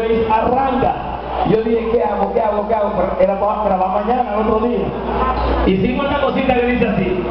arranca. Yo dije, ¿qué hago? ¿Qué hago? ¿Qué hago? Pero era para, para mañana, el otro día. Hicimos una cosita que dice así.